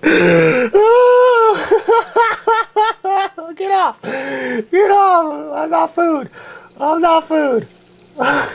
Get off! Get off! I'm not food! I'm not food!